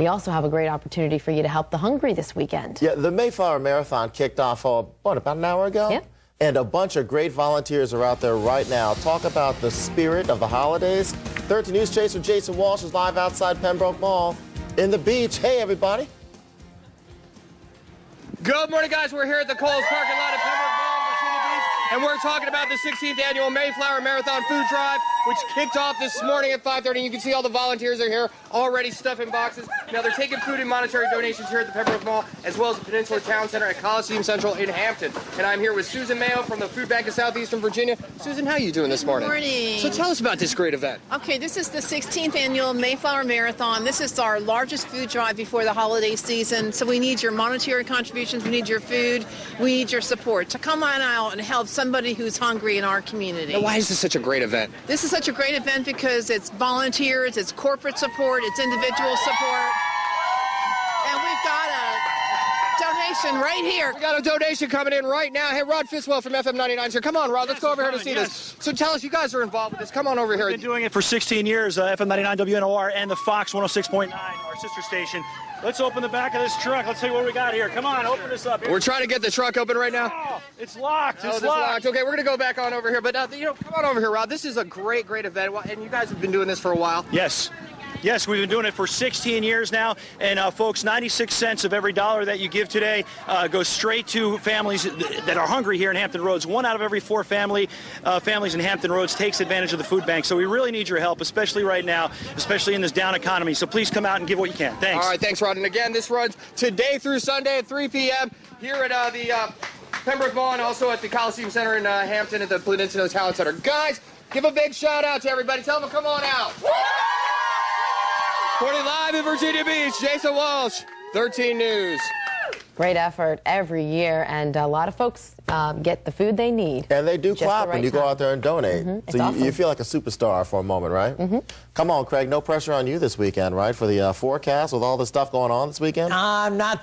We also have a great opportunity for you to help the hungry this weekend. Yeah, the Mayflower Marathon kicked off, uh, what, about an hour ago? Yep. And a bunch of great volunteers are out there right now. Talk about the spirit of the holidays. 13 News Chaser Jason Walsh is live outside Pembroke Mall in the beach. Hey, everybody. Good morning, guys. We're here at the Kohl's parking lot at Pembroke Mall, Virginia Beach, and we're talking about the 16th annual Mayflower Marathon Food Drive, which kicked off this morning at 5:30. You can see all the volunteers are here already stuffing boxes. Now they're taking food and monetary donations here at the Pembroke Mall, as well as the Peninsula Town Center at Coliseum Central in Hampton. And I'm here with Susan Mayo from the Food Bank of Southeastern Virginia. Susan, how are you doing this morning? morning. So tell us about this great event. Okay, this is the 16th annual Mayflower Marathon. This is our largest food drive before the holiday season. So we need your monetary contributions, we need your food, we need your support. So come on out and help somebody who's hungry in our community. Now, why is this such a great event? This is such a great event because it's volunteers, it's corporate support, it's individual support. And we've got a donation right here. We got a donation coming in right now. Hey, Rod Fiswell from FM 99 here. Come on, Rod. Let's go over here to see this. So tell us, you guys are involved with this. Come on over here. We've been doing it for 16 years, uh, FM 99 WNOR and the Fox 106.9, our sister station. Let's open the back of this truck. Let's see what we got here. Come on, open this up. We're trying to get the truck open right now. Oh, it's locked. Oh, It's locked. locked. Okay, we're gonna go back on over here. But uh, you know, come on over here, Rod. This is a great, great event, and you guys have been doing this for a while. Yes. Yes, we've been doing it for 16 years now, and uh, folks, 96 cents of every dollar that you give today uh, goes straight to families that are hungry here in Hampton Roads. One out of every four family uh, families in Hampton Roads takes advantage of the food bank. So we really need your help, especially right now, especially in this down economy. So please come out and give what you can. Thanks. All right, thanks, Rod. And again, this runs today through Sunday at 3 p.m. here at uh, the uh, Pembroke Mall and also at the Coliseum Center in uh, Hampton at the Peninsula Town Center. Guys, give a big shout out to everybody. Tell them to come on out. Reporting live in Virginia Beach, Jason Walsh, 13 News. Great effort every year, and a lot of folks um, get the food they need. And they do Just the clap when right you go out there and donate. It's So you, awesome. you feel like a superstar for a moment, right? Mm-hmm. Come on, Craig. No pressure on you this weekend, right? For the uh, forecast with all the stuff going on this weekend? I'm not